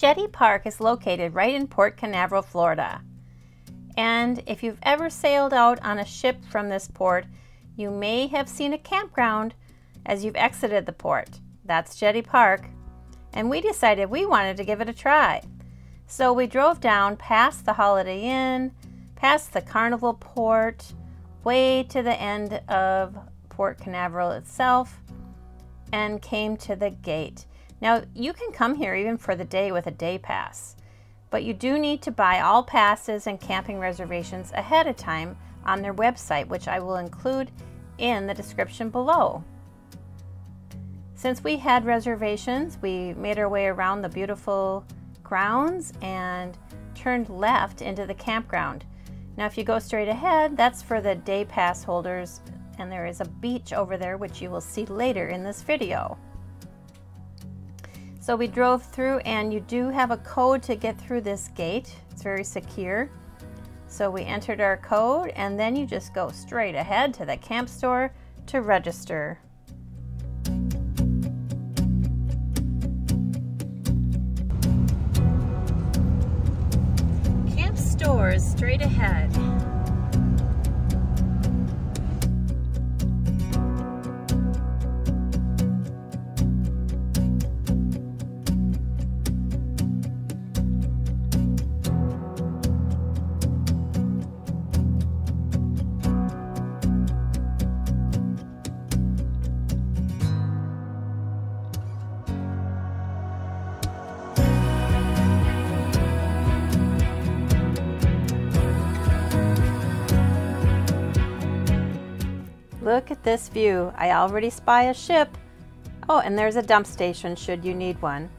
Jetty Park is located right in Port Canaveral, Florida. And if you've ever sailed out on a ship from this port, you may have seen a campground as you've exited the port. That's Jetty Park. And we decided we wanted to give it a try. So we drove down past the Holiday Inn, past the Carnival Port, way to the end of Port Canaveral itself, and came to the gate. Now, you can come here even for the day with a day pass, but you do need to buy all passes and camping reservations ahead of time on their website, which I will include in the description below. Since we had reservations, we made our way around the beautiful grounds and turned left into the campground. Now, if you go straight ahead, that's for the day pass holders, and there is a beach over there, which you will see later in this video. So we drove through and you do have a code to get through this gate. It's very secure. So we entered our code and then you just go straight ahead to the camp store to register. Camp stores straight ahead. This view. I already spy a ship. Oh, and there's a dump station should you need one.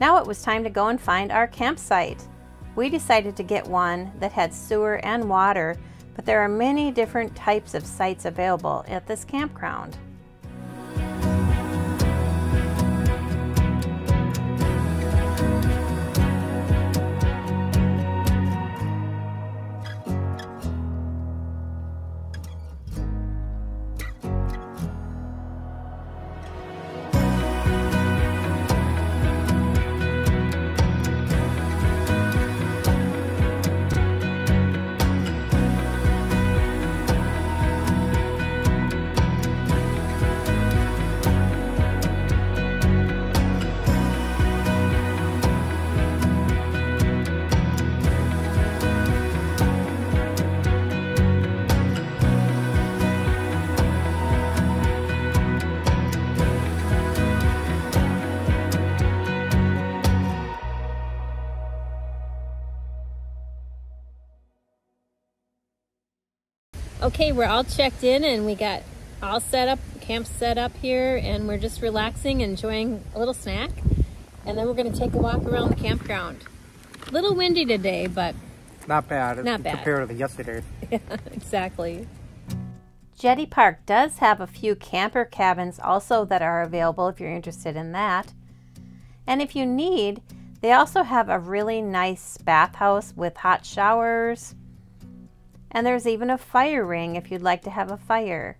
Now it was time to go and find our campsite. We decided to get one that had sewer and water, but there are many different types of sites available at this campground. Okay, we're all checked in and we got all set up, camp set up here, and we're just relaxing, enjoying a little snack. And then we're gonna take a walk around the campground. A little windy today, but not bad. Not bad. Compared to yesterday. yeah, exactly. Jetty Park does have a few camper cabins also that are available if you're interested in that. And if you need, they also have a really nice bathhouse with hot showers, and there's even a fire ring if you'd like to have a fire.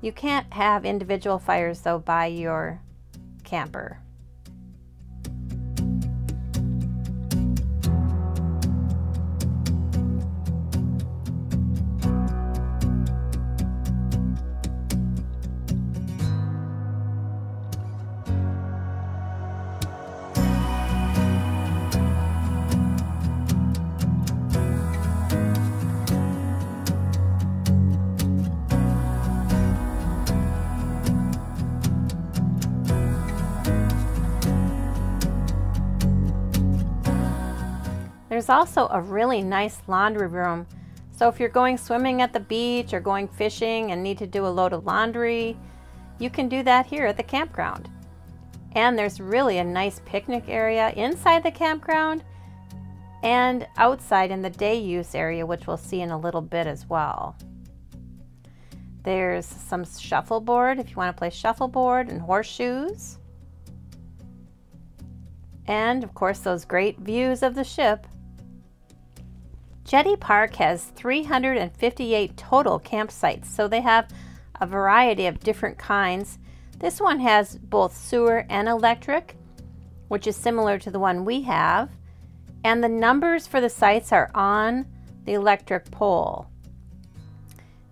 You can't have individual fires though by your camper. There's also a really nice laundry room. So if you're going swimming at the beach or going fishing and need to do a load of laundry, you can do that here at the campground. And there's really a nice picnic area inside the campground and outside in the day use area, which we'll see in a little bit as well. There's some shuffleboard if you want to play shuffleboard and horseshoes. And of course, those great views of the ship. Jetty Park has 358 total campsites, so they have a variety of different kinds. This one has both sewer and electric, which is similar to the one we have. And the numbers for the sites are on the electric pole.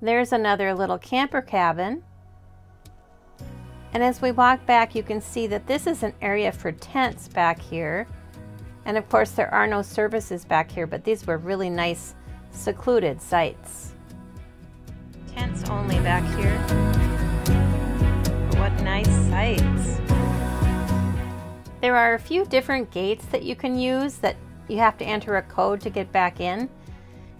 There's another little camper cabin. And as we walk back, you can see that this is an area for tents back here. And of course, there are no services back here, but these were really nice, secluded sites. Tents only back here. What nice sites. There are a few different gates that you can use that you have to enter a code to get back in.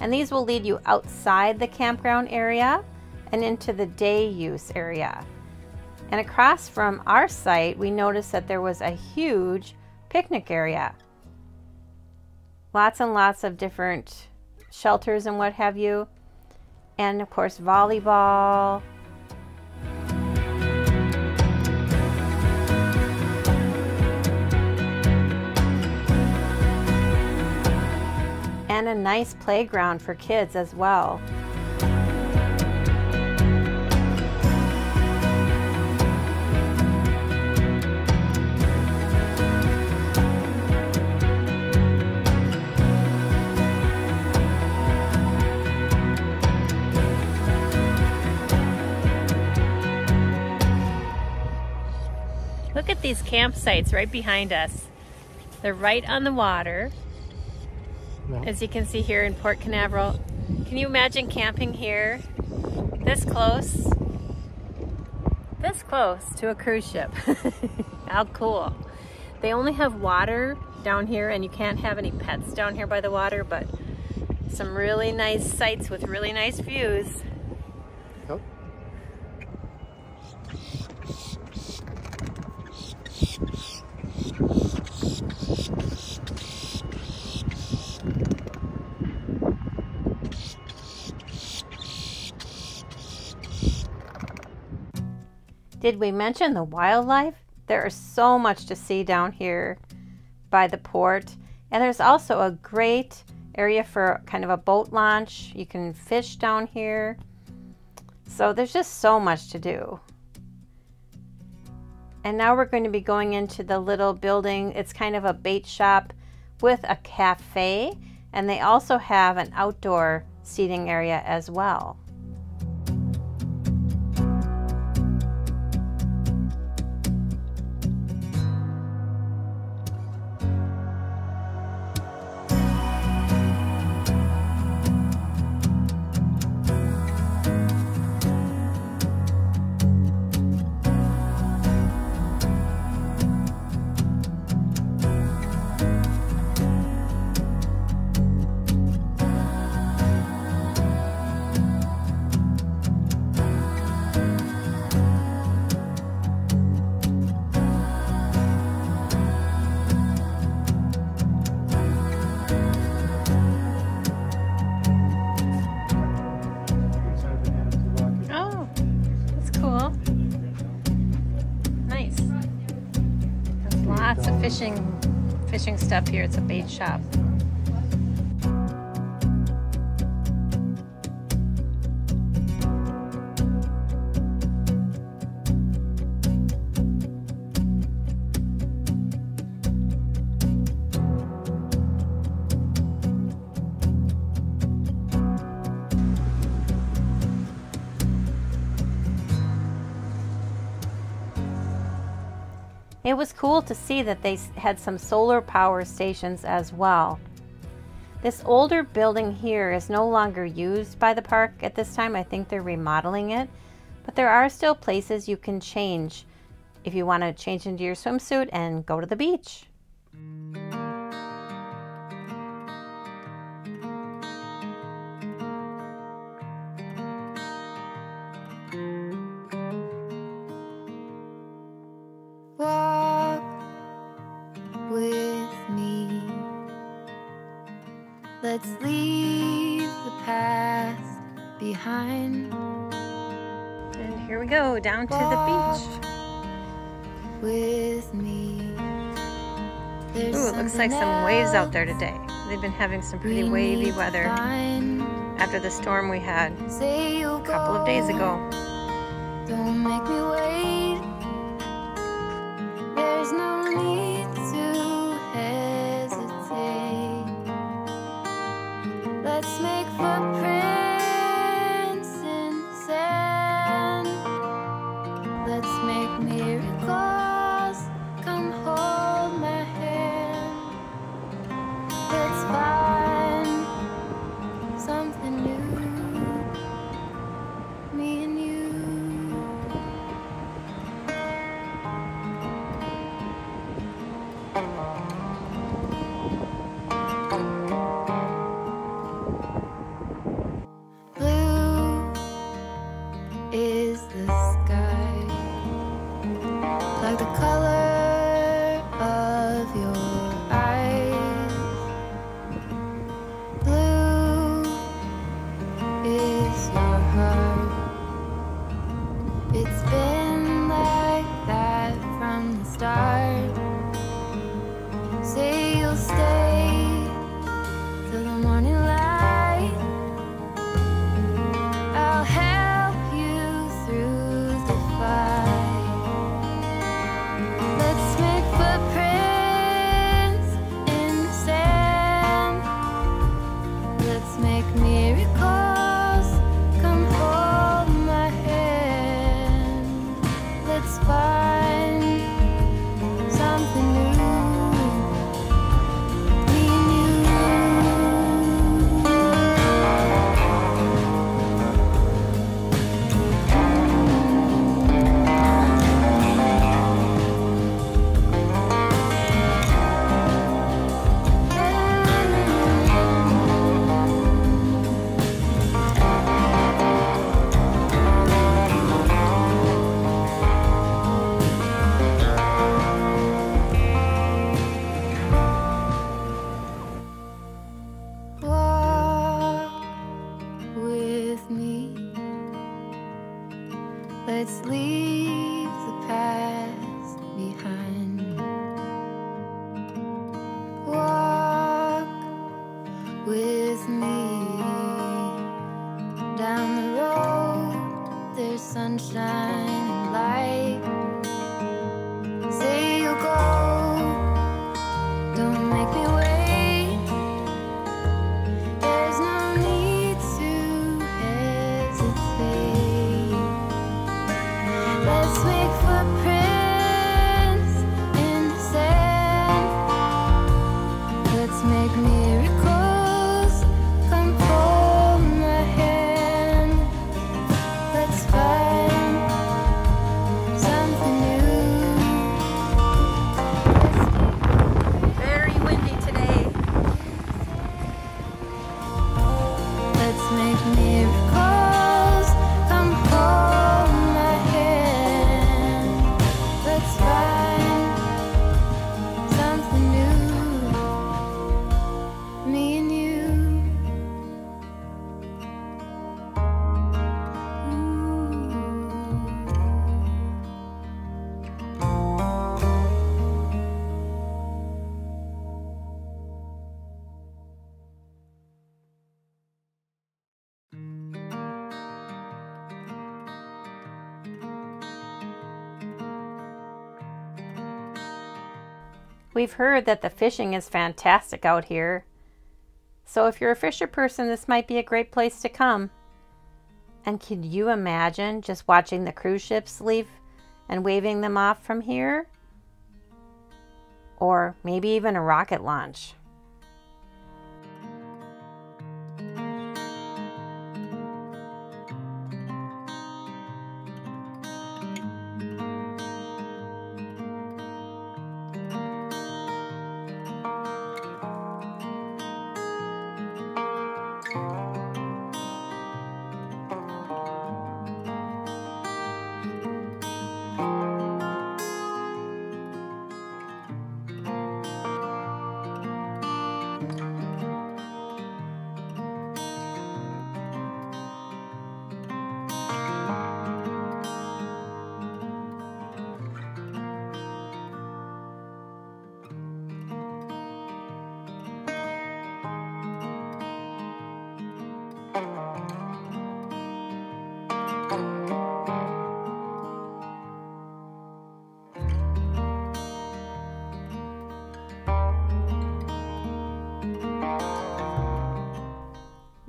And these will lead you outside the campground area and into the day use area. And across from our site, we noticed that there was a huge picnic area. Lots and lots of different shelters and what have you. And of course, volleyball, and a nice playground for kids as well. At these campsites right behind us. They're right on the water as you can see here in Port Canaveral. Can you imagine camping here this close? This close to a cruise ship. How cool. They only have water down here and you can't have any pets down here by the water, but some really nice sites with really nice views. Did we mention the wildlife? There is so much to see down here by the port. And there's also a great area for kind of a boat launch. You can fish down here. So there's just so much to do. And now we're going to be going into the little building. It's kind of a bait shop with a cafe. And they also have an outdoor seating area as well. Fishing fishing stuff here. It's a bait shop. It was cool to see that they had some solar power stations as well. This older building here is no longer used by the park at this time. I think they're remodeling it, but there are still places you can change if you want to change into your swimsuit and go to the beach. Waves out there today. They've been having some pretty wavy weather after the storm we had a couple of days ago. color We've heard that the fishing is fantastic out here. So if you're a fisher person, this might be a great place to come. And can you imagine just watching the cruise ships leave and waving them off from here? Or maybe even a rocket launch.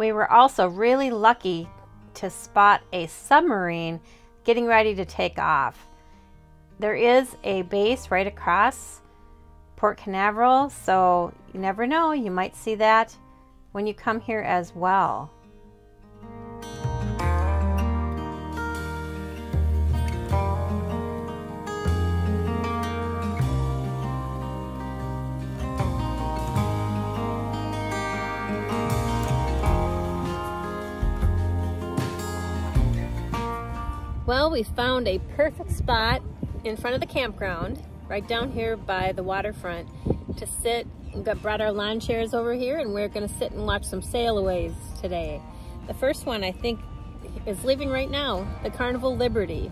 We were also really lucky to spot a submarine getting ready to take off. there is a base right across Port Canaveral, so you never know, you might see that when you come here as well. We found a perfect spot in front of the campground, right down here by the waterfront, to sit. We got brought our lawn chairs over here, and we're going to sit and watch some sailaways today. The first one, I think, is leaving right now, the Carnival Liberty.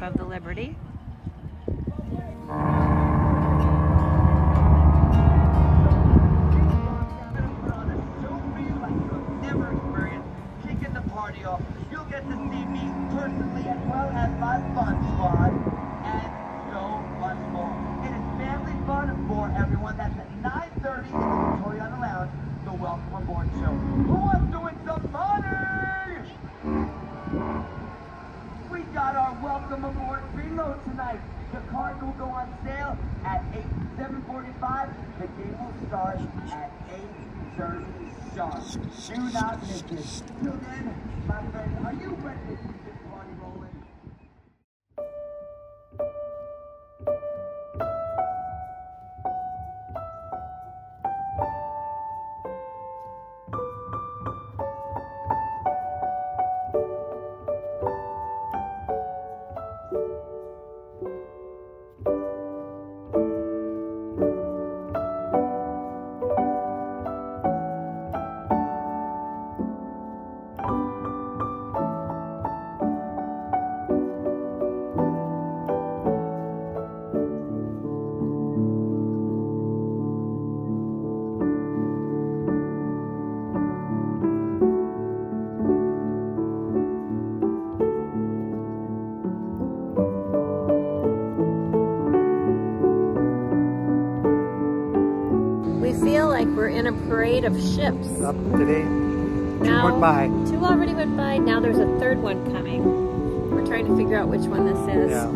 of the Liberty. You'll get to see me personally as well as my fun squad and so much more. It is family fun for everyone. That's at 9.30 in the Victoriana Lounge, the Welcome Aboard Show. Who wants to win some money? We got our Welcome Aboard preload tonight. The card will go on sale at 8, 7.45. The game start at 8.30 sharp. Do not miss it. Till then, my friends, are you ready we're in a parade of ships. Up today, two Now- went by. Two already went by. Now there's a third one coming. We're trying to figure out which one this is. Yeah.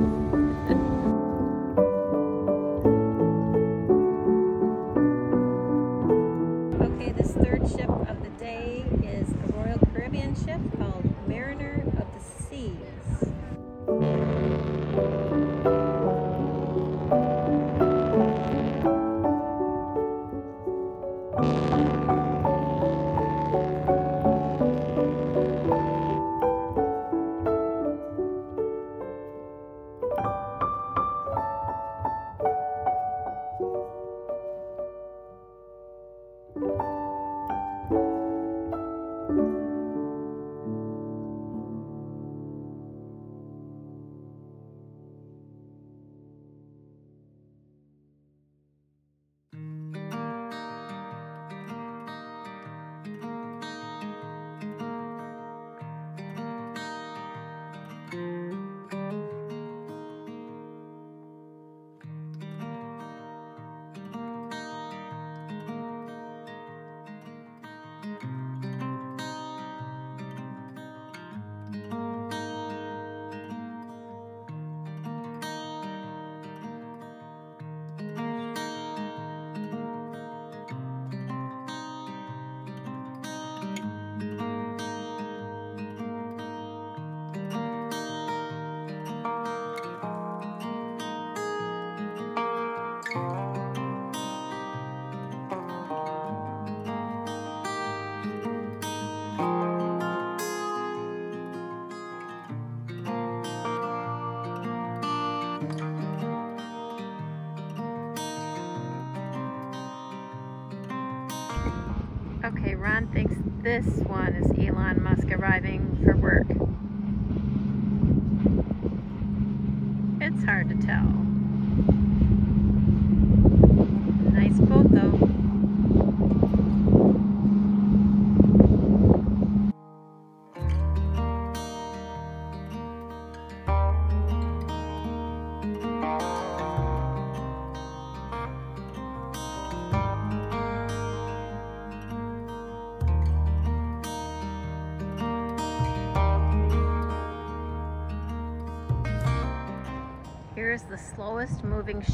Ron thinks this one is Elon Musk arriving for work.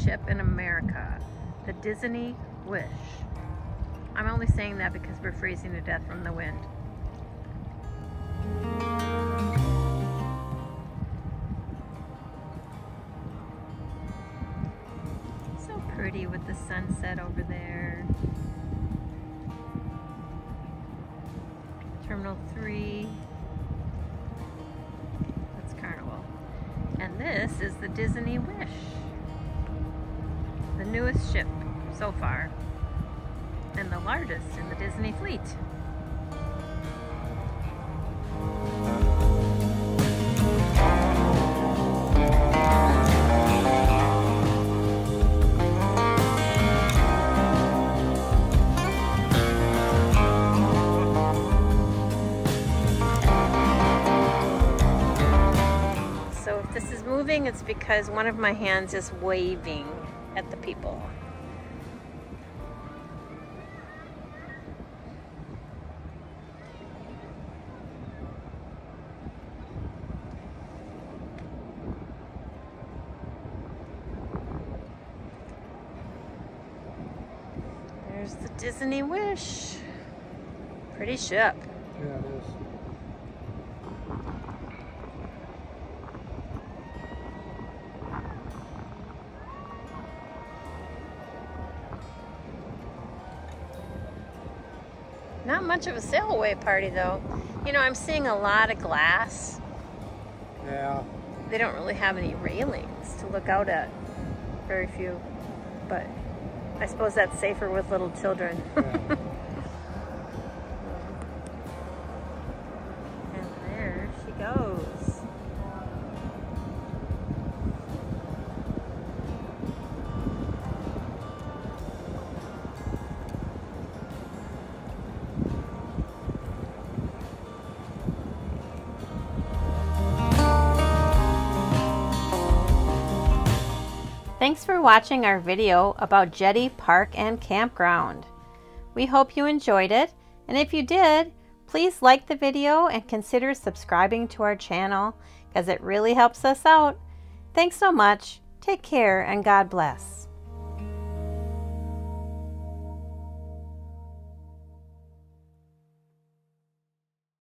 Ship in America, the Disney Wish. I'm only saying that because we're freezing to death from the wind. So pretty with the sunset over there. Terminal 3. That's Carnival. And this is the Disney Wish. Newest ship so far. And the largest in the Disney fleet. So if this is moving, it's because one of my hands is waving at the people. There's the Disney Wish. Pretty ship. Much of a sail away party though. You know, I'm seeing a lot of glass. Yeah. They don't really have any railings to look out at. Very few. But I suppose that's safer with little children. yeah. Thanks for watching our video about Jetty Park and Campground. We hope you enjoyed it, and if you did, please like the video and consider subscribing to our channel because it really helps us out. Thanks so much. Take care and God bless.